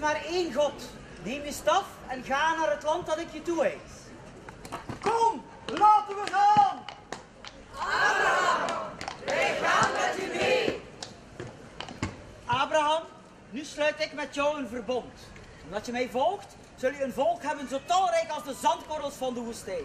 maar één God. Neem je staf en ga naar het land dat ik je toewijs. Kom, laten we gaan! Abraham, nu sluit ik met jou een verbond. Omdat je mij volgt, zul je een volk hebben zo talrijk als de zandkorrels van de woestijn.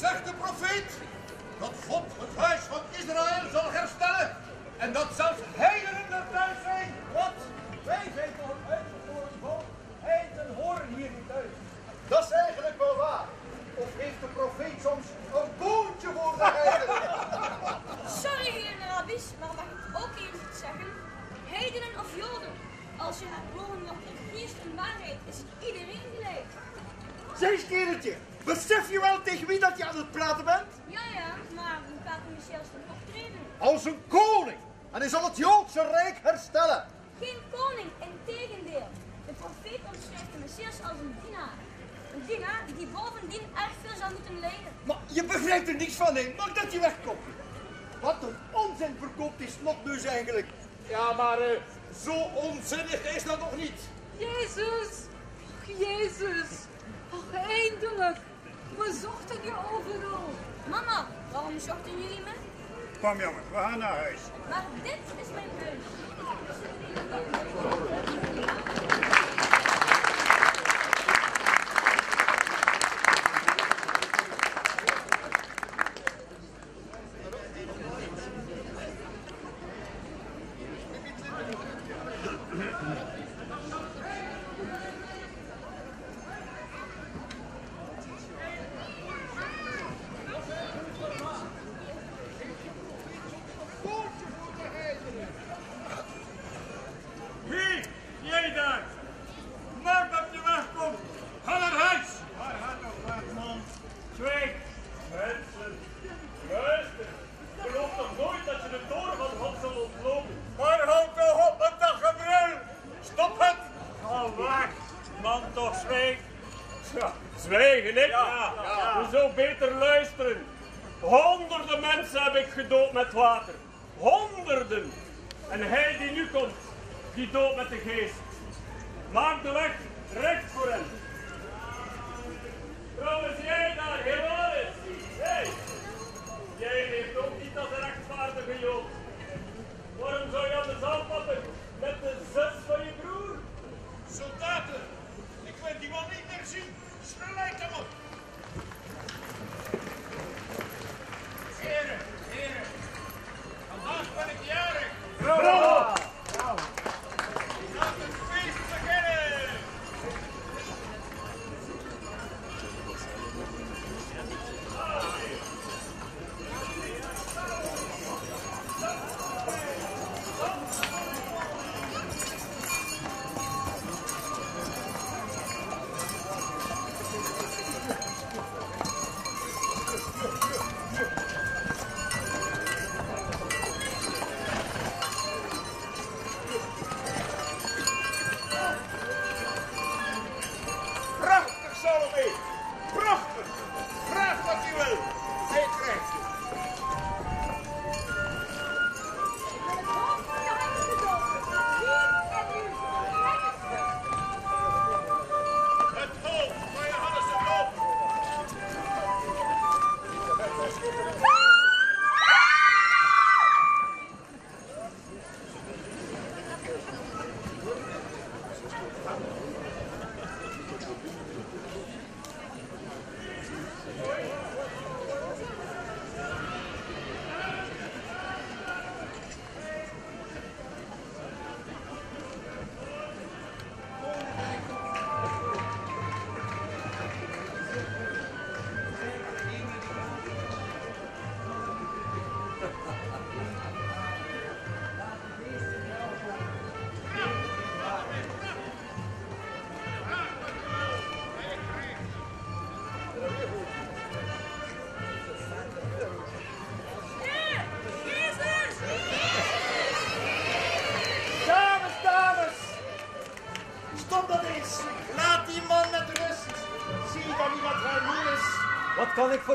zegt de profeet. een dienaar. Een dienaar die bovendien erg veel zou moeten lenen. Maar je begrijpt er niks van, hè? Mag dat je wegkomt? Wat een onzin verkoopt die snotneus eigenlijk. Ja, maar eh, zo onzinnig is dat nog niet. Jezus, Jezus, och eindelijk. We zochten je overal. Mama, waarom zochten jullie me? Kom jongen, we gaan naar huis. Maar dit is mijn huis.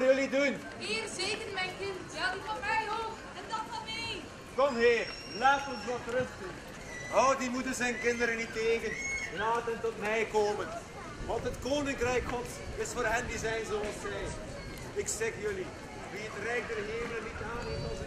voor jullie doen. Hier, zeker mijn kind. Ja, die van mij ook. En dat van mij. Kom heer, laat ons wat rusten. Houd oh, die moeders en kinderen niet tegen. Laat hen tot mij komen. Want het koninkrijk gods is voor hen die zijn zoals zij. Ik zeg jullie, wie het rijk der hemelen niet aan. als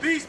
Peace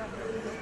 Thank you.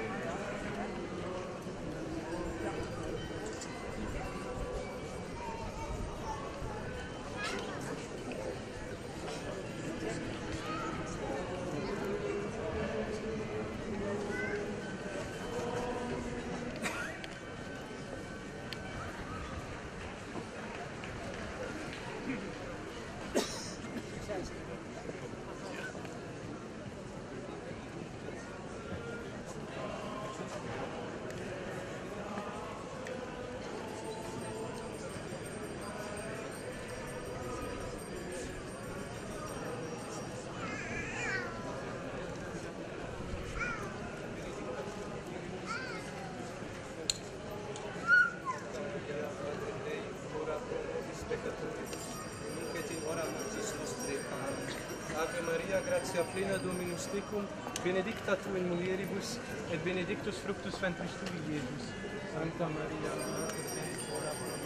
plena Dominus tecum, benedicta tu in mulieribus, et benedictus fructus ventris tui, Iesus. Sancta Maria, Mater Dei, ora pro nobis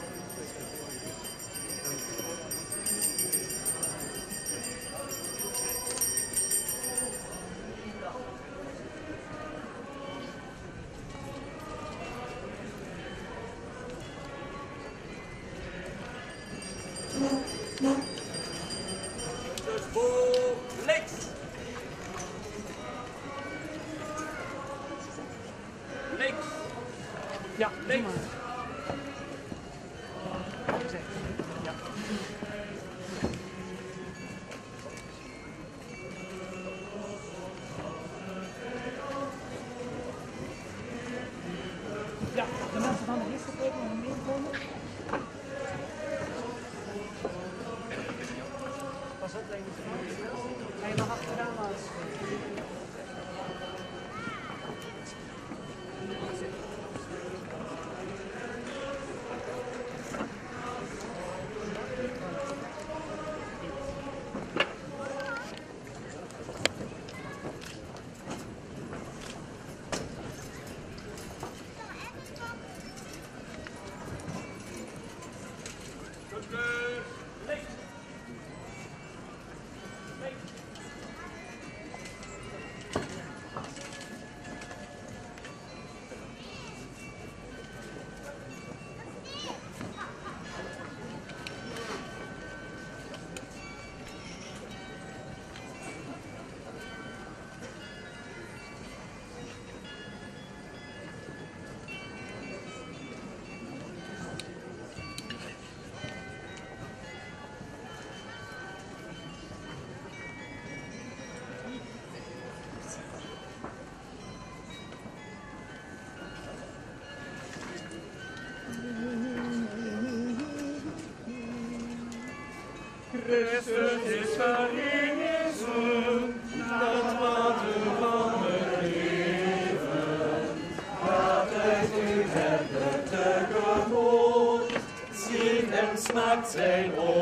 maakt zijn oor.